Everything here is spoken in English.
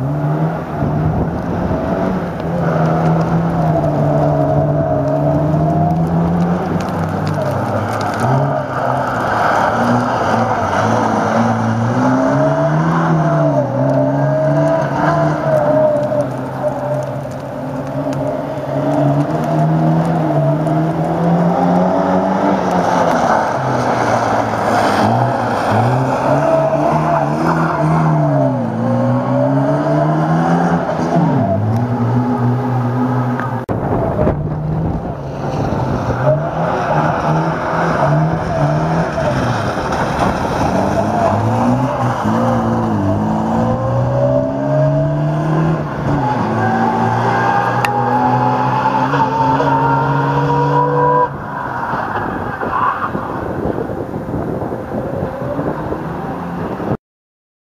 mm you.